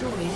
destroyed.